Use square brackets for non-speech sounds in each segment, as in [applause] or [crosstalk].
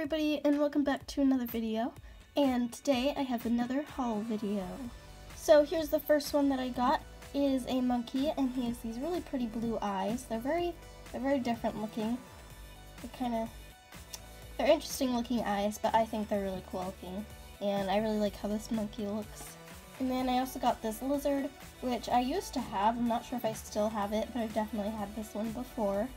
everybody and welcome back to another video and today I have another haul video. So here's the first one that I got is a monkey and he has these really pretty blue eyes. They're very they're very different looking. They're kind of they're interesting looking eyes but I think they're really cool looking and I really like how this monkey looks. And then I also got this lizard which I used to have. I'm not sure if I still have it but I've definitely had this one before.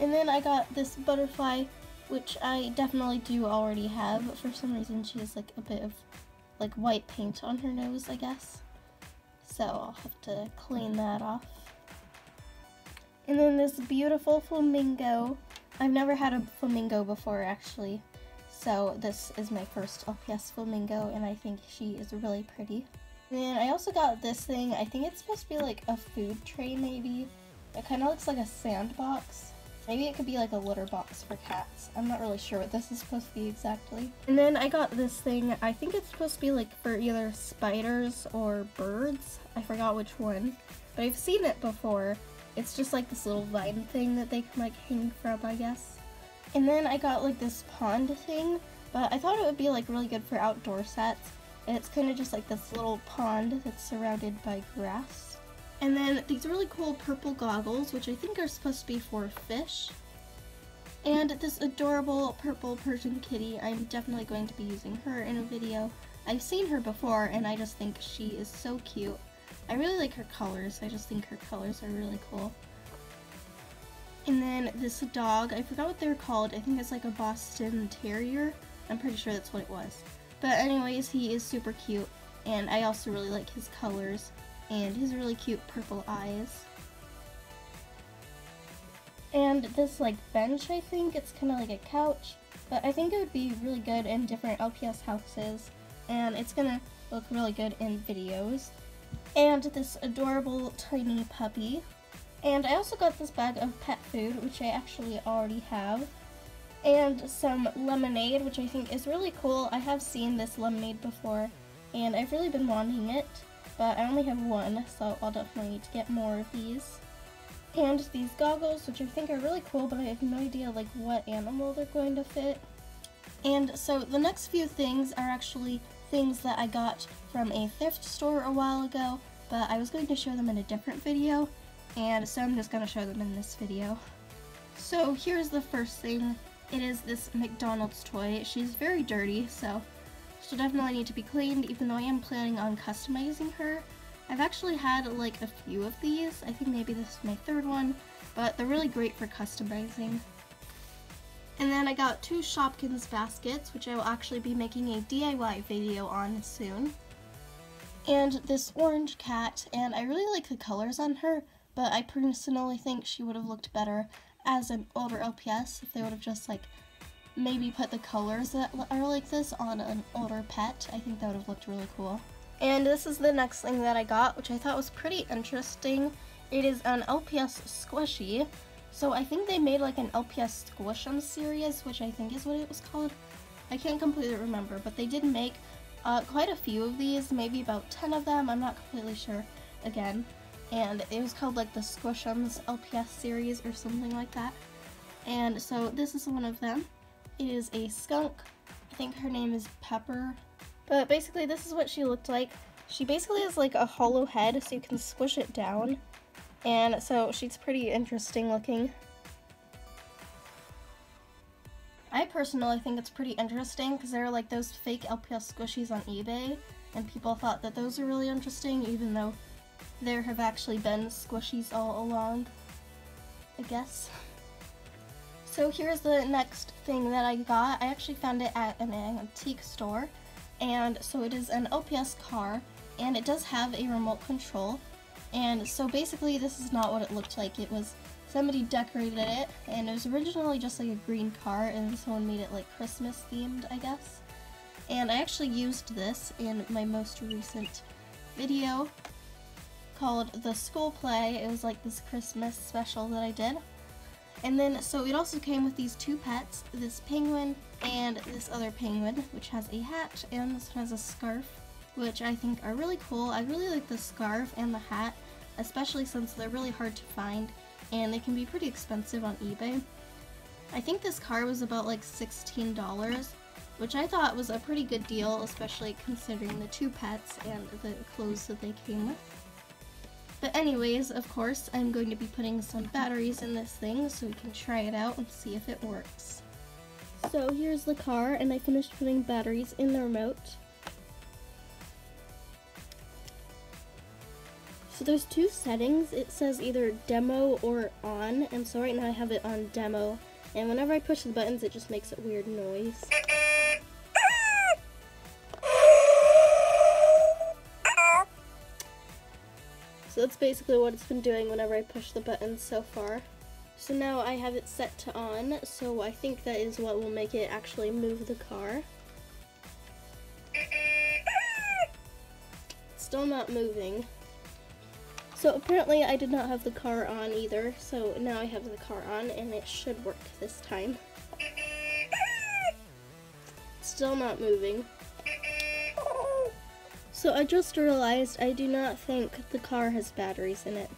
And then I got this butterfly which I definitely do already have, but for some reason she has like a bit of like white paint on her nose, I guess. So I'll have to clean that off. And then this beautiful flamingo. I've never had a flamingo before actually, so this is my first LPS flamingo and I think she is really pretty. And then I also got this thing, I think it's supposed to be like a food tray maybe. It kind of looks like a sandbox. Maybe it could be like a litter box for cats. I'm not really sure what this is supposed to be exactly. And then I got this thing, I think it's supposed to be like for either spiders or birds. I forgot which one, but I've seen it before. It's just like this little vine thing that they can like hang from, I guess. And then I got like this pond thing, but I thought it would be like really good for outdoor sets. And it's kind of just like this little pond that's surrounded by grass. And then these really cool purple goggles, which I think are supposed to be for fish. And this adorable purple Persian kitty, I'm definitely going to be using her in a video. I've seen her before and I just think she is so cute. I really like her colors, I just think her colors are really cool. And then this dog, I forgot what they're called, I think it's like a Boston Terrier. I'm pretty sure that's what it was. But anyways, he is super cute and I also really like his colors and his really cute purple eyes. And this like bench, I think, it's kind of like a couch, but I think it would be really good in different LPS houses, and it's gonna look really good in videos. And this adorable tiny puppy. And I also got this bag of pet food, which I actually already have. And some lemonade, which I think is really cool. I have seen this lemonade before, and I've really been wanting it but I only have one, so I'll definitely need to get more of these. And these goggles, which I think are really cool, but I have no idea like what animal they're going to fit. And so the next few things are actually things that I got from a thrift store a while ago, but I was going to show them in a different video, and so I'm just going to show them in this video. So here's the first thing. It is this McDonald's toy. She's very dirty, so She'll definitely need to be cleaned, even though I am planning on customizing her. I've actually had like a few of these. I think maybe this is my third one, but they're really great for customizing. And then I got two Shopkins baskets, which I will actually be making a DIY video on soon. And this orange cat, and I really like the colors on her, but I personally think she would have looked better as an older LPS if they would have just like maybe put the colors that are like this on an older pet. I think that would have looked really cool. And this is the next thing that I got, which I thought was pretty interesting. It is an LPS squishy. So I think they made like an LPS Squish'em series, which I think is what it was called. I can't completely remember, but they did make uh, quite a few of these, maybe about 10 of them, I'm not completely sure, again. And it was called like the Squishums LPS series or something like that. And so this is one of them is a skunk. I think her name is Pepper. But basically this is what she looked like. She basically has like a hollow head so you can squish it down. And so she's pretty interesting looking. I personally think it's pretty interesting because there are like those fake LPS squishies on eBay and people thought that those are really interesting even though there have actually been squishies all along, I guess. [laughs] So here's the next thing that I got. I actually found it at an antique store. And so it is an LPS car, and it does have a remote control. And so basically this is not what it looked like. It was, somebody decorated it, and it was originally just like a green car, and someone made it like Christmas themed, I guess. And I actually used this in my most recent video called The School Play. It was like this Christmas special that I did. And then, so it also came with these two pets, this penguin and this other penguin, which has a hat, and this one has a scarf, which I think are really cool. I really like the scarf and the hat, especially since they're really hard to find, and they can be pretty expensive on eBay. I think this car was about like $16, which I thought was a pretty good deal, especially considering the two pets and the clothes that they came with. But anyways, of course, I'm going to be putting some batteries in this thing so we can try it out and see if it works. So here's the car, and I finished putting batteries in the remote. So there's two settings. It says either demo or on, and so right now I have it on demo. And whenever I push the buttons, it just makes a weird noise. That's basically what it's been doing whenever I push the buttons so far. So now I have it set to on, so I think that is what will make it actually move the car. Still not moving. So apparently I did not have the car on either, so now I have the car on and it should work this time. Still not moving. So I just realized I do not think the car has batteries in it.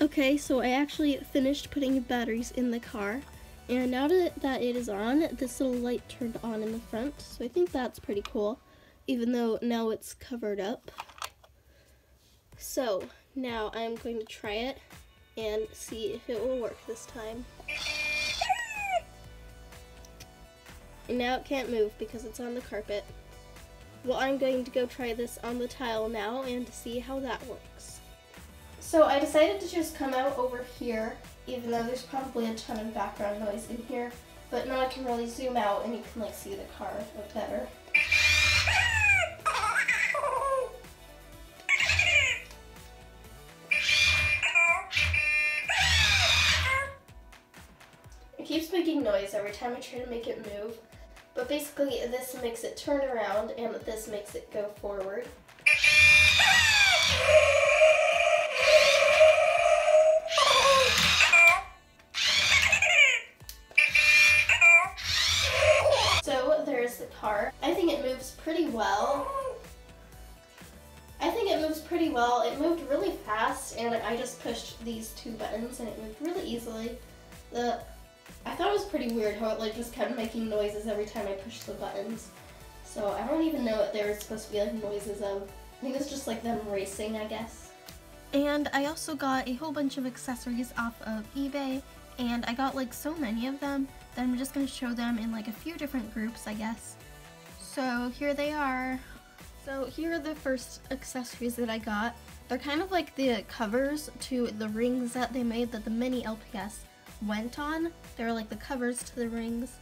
Okay, so I actually finished putting batteries in the car, and now that it is on, this little light turned on in the front, so I think that's pretty cool, even though now it's covered up. So, now I'm going to try it and see if it will work this time. And now it can't move because it's on the carpet. Well, I'm going to go try this on the tile now and see how that works. So I decided to just come out over here, even though there's probably a ton of background noise in here, but now I can really zoom out and you can like see the car bit better. It keeps making noise every time I try to make it move. But basically this makes it turn around and this makes it go forward. So there's the car. I think it moves pretty well. I think it moves pretty well. It moved really fast and I just pushed these two buttons and it moved really easily. The I thought it was pretty weird how it like just kept making noises every time I pushed the buttons. So I don't even know what they were supposed to be like noises of. I think it's just like them racing, I guess. And I also got a whole bunch of accessories off of eBay, and I got like so many of them that I'm just going to show them in like a few different groups, I guess. So here they are. So here are the first accessories that I got. They're kind of like the covers to the rings that they made that the mini LPS went on. They were like the covers to the rings,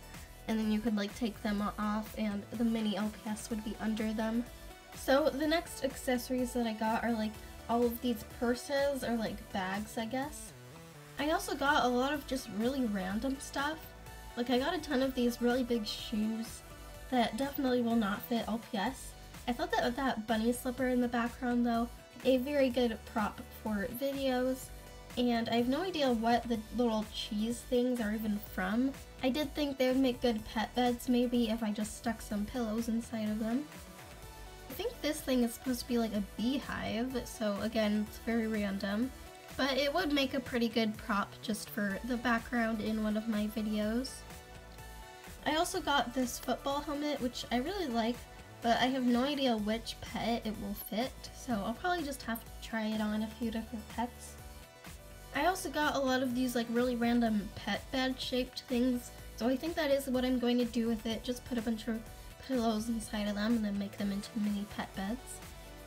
and then you could like take them off and the mini LPS would be under them. So the next accessories that I got are like all of these purses or like bags, I guess. I also got a lot of just really random stuff. Like I got a ton of these really big shoes that definitely will not fit LPS. I thought that that bunny slipper in the background though, a very good prop for videos and I have no idea what the little cheese things are even from. I did think they would make good pet beds maybe if I just stuck some pillows inside of them. I think this thing is supposed to be like a beehive, so again, it's very random. But it would make a pretty good prop just for the background in one of my videos. I also got this football helmet, which I really like, but I have no idea which pet it will fit, so I'll probably just have to try it on a few different pets. I also got a lot of these like really random pet bed shaped things, so I think that is what I'm going to do with it, just put a bunch of pillows inside of them and then make them into mini pet beds.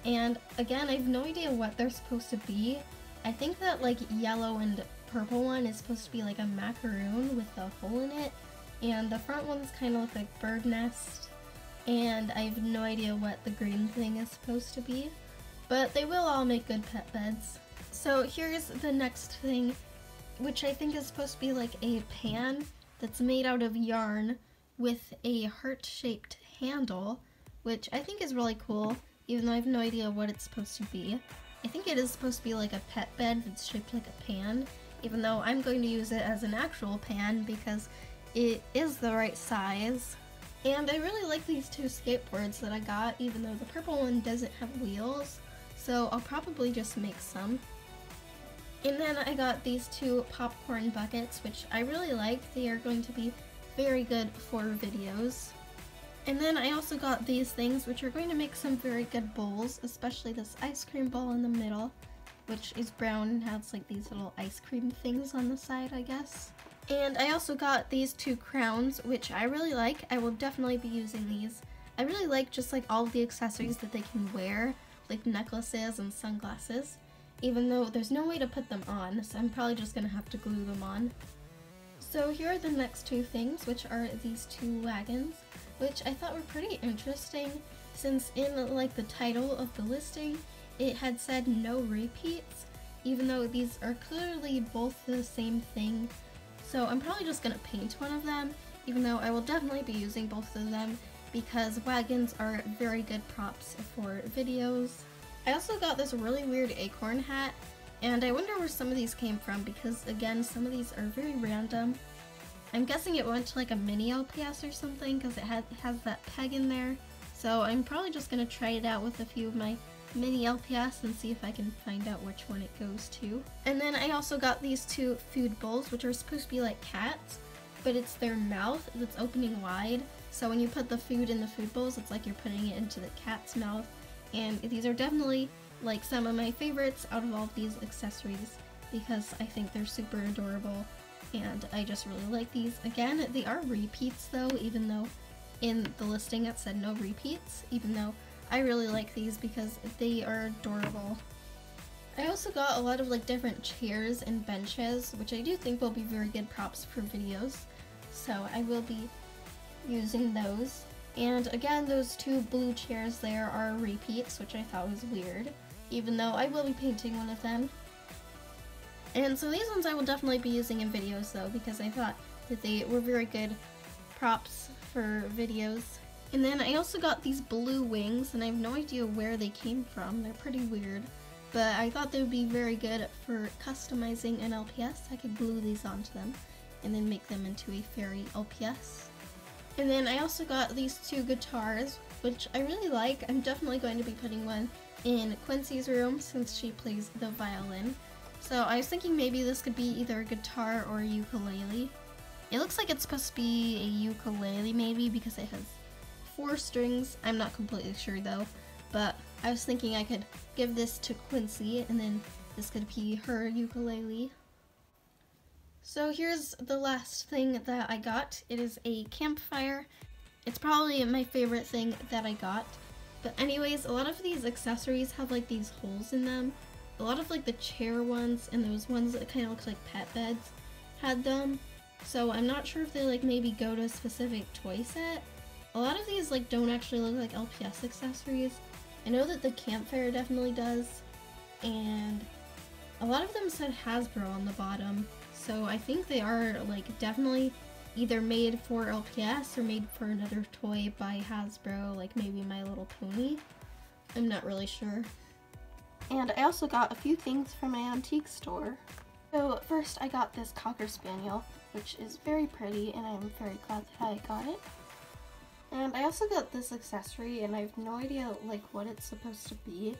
And again, I have no idea what they're supposed to be. I think that like yellow and purple one is supposed to be like a macaroon with a hole in it, and the front ones kind of look like bird nest, and I have no idea what the green thing is supposed to be. But they will all make good pet beds. So here's the next thing, which I think is supposed to be like a pan that's made out of yarn with a heart-shaped handle, which I think is really cool, even though I have no idea what it's supposed to be. I think it is supposed to be like a pet bed that's shaped like a pan, even though I'm going to use it as an actual pan because it is the right size. And I really like these two skateboards that I got, even though the purple one doesn't have wheels, so I'll probably just make some. And then I got these two popcorn buckets, which I really like. They are going to be very good for videos. And then I also got these things, which are going to make some very good bowls, especially this ice cream bowl in the middle, which is brown and has like these little ice cream things on the side, I guess. And I also got these two crowns, which I really like. I will definitely be using these. I really like just like all the accessories that they can wear, like necklaces and sunglasses even though there's no way to put them on, so I'm probably just gonna have to glue them on. So here are the next two things, which are these two wagons, which I thought were pretty interesting since in like the title of the listing, it had said no repeats, even though these are clearly both the same thing. So I'm probably just gonna paint one of them, even though I will definitely be using both of them because wagons are very good props for videos. I also got this really weird acorn hat, and I wonder where some of these came from because, again, some of these are very random. I'm guessing it went to like a mini LPS or something because it, it has that peg in there. So I'm probably just going to try it out with a few of my mini LPS and see if I can find out which one it goes to. And then I also got these two food bowls, which are supposed to be like cats, but it's their mouth that's opening wide. So when you put the food in the food bowls, it's like you're putting it into the cat's mouth and these are definitely like some of my favorites out of all of these accessories because I think they're super adorable and I just really like these. Again, they are repeats though, even though in the listing it said no repeats, even though I really like these because they are adorable. I also got a lot of like different chairs and benches, which I do think will be very good props for videos. So I will be using those. And again, those two blue chairs there are repeats, which I thought was weird, even though I will be painting one of them. And so these ones I will definitely be using in videos though, because I thought that they were very good props for videos. And then I also got these blue wings, and I have no idea where they came from. They're pretty weird. But I thought they would be very good for customizing an LPS. I could glue these onto them and then make them into a fairy LPS. And then I also got these two guitars, which I really like. I'm definitely going to be putting one in Quincy's room since she plays the violin. So I was thinking maybe this could be either a guitar or a ukulele. It looks like it's supposed to be a ukulele maybe because it has four strings. I'm not completely sure though, but I was thinking I could give this to Quincy and then this could be her ukulele. So here's the last thing that I got. It is a campfire. It's probably my favorite thing that I got. But anyways, a lot of these accessories have like these holes in them. A lot of like the chair ones and those ones that kind of look like pet beds had them. So I'm not sure if they like maybe go to a specific toy set. A lot of these like don't actually look like LPS accessories. I know that the campfire definitely does. And a lot of them said Hasbro on the bottom. So I think they are like definitely either made for LPS or made for another toy by Hasbro, like maybe My Little Pony. I'm not really sure. And I also got a few things from my antique store. So first I got this Cocker Spaniel, which is very pretty and I'm very glad that I got it. And I also got this accessory and I have no idea like what it's supposed to be.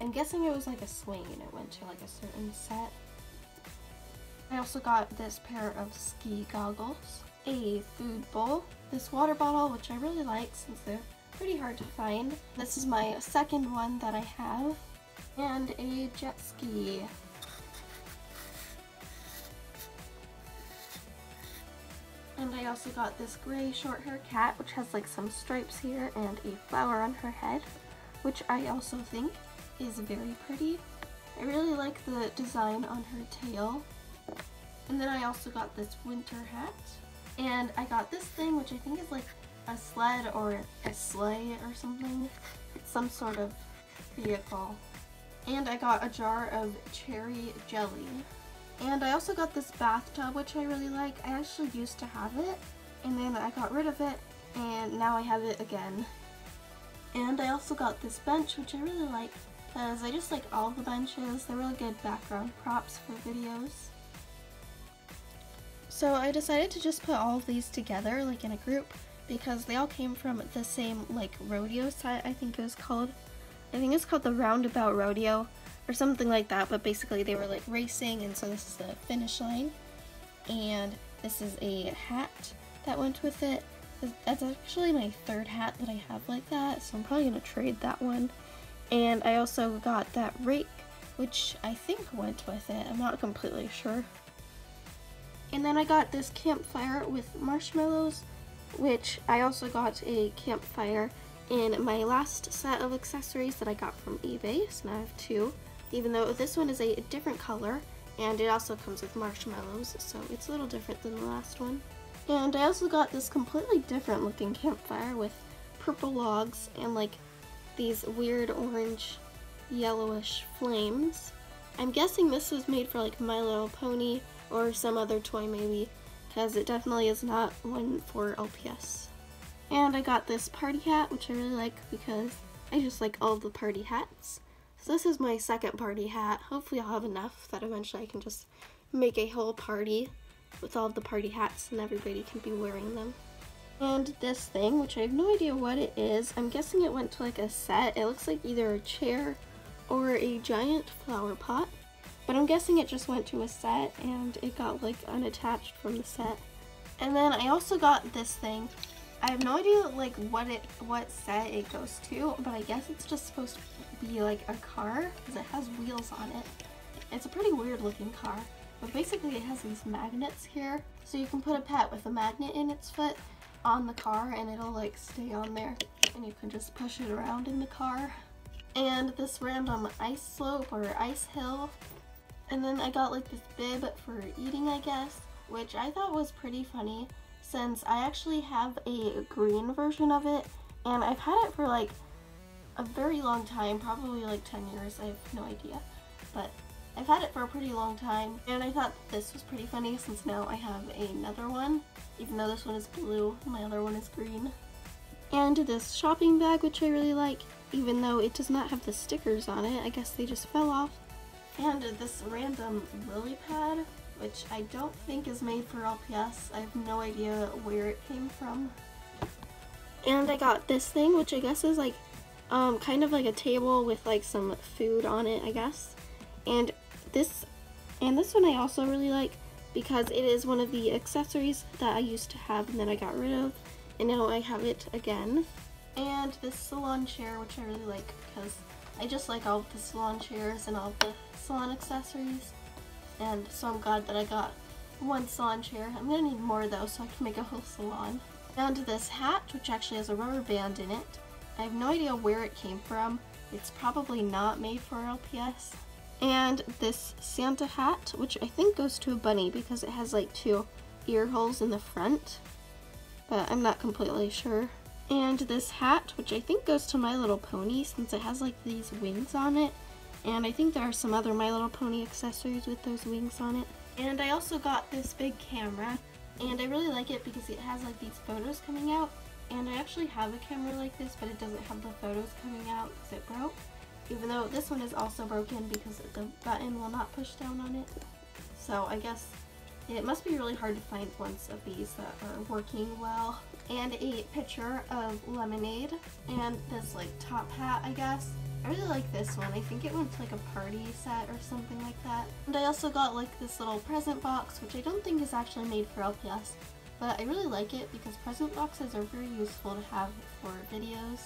I'm guessing it was like a swing and it went to like a certain set. I also got this pair of ski goggles, a food bowl, this water bottle, which I really like since they're pretty hard to find. This is my second one that I have, and a jet ski. And I also got this gray short hair cat, which has like some stripes here and a flower on her head, which I also think is very pretty. I really like the design on her tail. And then I also got this winter hat. And I got this thing, which I think is like a sled or a sleigh or something. Some sort of vehicle. And I got a jar of cherry jelly. And I also got this bathtub, which I really like. I actually used to have it, and then I got rid of it, and now I have it again. And I also got this bench, which I really like, because I just like all the benches. They're really good background props for videos. So I decided to just put all of these together like in a group because they all came from the same like rodeo set I think it was called. I think it's called the Roundabout Rodeo. or something like that, but basically they were like racing, and so this is the finish line. And this is a hat that went with it. That's actually my third hat that I have like that, so I'm probably gonna trade that one. And I also got that rake, which I think went with it. I'm not completely sure. And then I got this campfire with marshmallows, which I also got a campfire in my last set of accessories that I got from eBay, so now I have two, even though this one is a different color, and it also comes with marshmallows, so it's a little different than the last one. And I also got this completely different looking campfire with purple logs and like these weird orange yellowish flames. I'm guessing this was made for like My Little Pony or some other toy maybe, because it definitely is not one for LPS. And I got this party hat, which I really like because I just like all the party hats. So this is my second party hat. Hopefully I'll have enough that eventually I can just make a whole party with all the party hats and everybody can be wearing them. And this thing, which I have no idea what it is, I'm guessing it went to like a set. It looks like either a chair or a giant flower pot. But I'm guessing it just went to a set and it got like unattached from the set. And then I also got this thing. I have no idea like what it what set it goes to, but I guess it's just supposed to be like a car because it has wheels on it. It's a pretty weird looking car. But basically it has these magnets here. So you can put a pet with a magnet in its foot on the car and it'll like stay on there. And you can just push it around in the car. And this random ice slope or ice hill and then I got like this bib for eating, I guess, which I thought was pretty funny since I actually have a green version of it and I've had it for like a very long time, probably like 10 years, I have no idea. But I've had it for a pretty long time and I thought this was pretty funny since now I have another one, even though this one is blue, my other one is green. And this shopping bag which I really like, even though it does not have the stickers on it, I guess they just fell off. And this random lily pad, which I don't think is made for LPS. I have no idea where it came from. And I got this thing, which I guess is like um, kind of like a table with like some food on it, I guess. And this, and this one I also really like because it is one of the accessories that I used to have and then I got rid of. And now I have it again. And this salon chair, which I really like because I just like all the salon chairs and all the salon accessories. And so I'm glad that I got one salon chair. I'm gonna need more though so I can make a whole salon. And this hat, which actually has a rubber band in it. I have no idea where it came from. It's probably not made for LPS. And this Santa hat, which I think goes to a bunny because it has like two ear holes in the front. But I'm not completely sure. And this hat, which I think goes to My Little Pony since it has like these wings on it. And I think there are some other My Little Pony accessories with those wings on it. And I also got this big camera. And I really like it because it has like these photos coming out. And I actually have a camera like this, but it doesn't have the photos coming out because it broke. Even though this one is also broken because the button will not push down on it. So I guess it must be really hard to find ones of these that are working well. And a picture of lemonade and this like top hat, I guess. I really like this one. I think it went to like a party set or something like that. And I also got like this little present box, which I don't think is actually made for LPS, but I really like it because present boxes are very useful to have for videos.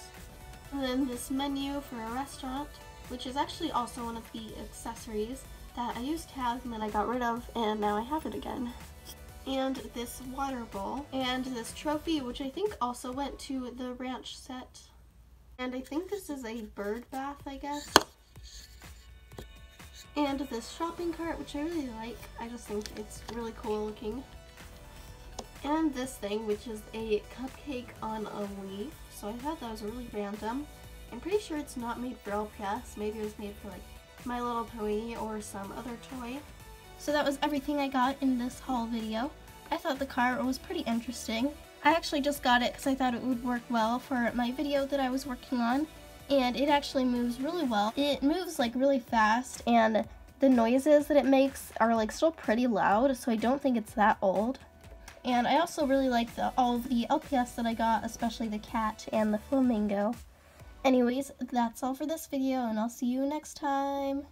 And then this menu for a restaurant, which is actually also one of the accessories that I used to have and then I got rid of and now I have it again. And this water bowl and this trophy which I think also went to the ranch set. And I think this is a bird bath I guess. And this shopping cart which I really like. I just think it's really cool looking. And this thing which is a cupcake on a leaf. So I thought that was really random. I'm pretty sure it's not made for LPS. Maybe it was made for like my Little Pony or some other toy. So that was everything I got in this haul video. I thought the car was pretty interesting. I actually just got it because I thought it would work well for my video that I was working on. And it actually moves really well. It moves like really fast and the noises that it makes are like still pretty loud so I don't think it's that old. And I also really like the, all of the LPS that I got, especially the cat and the flamingo. Anyways, that's all for this video, and I'll see you next time.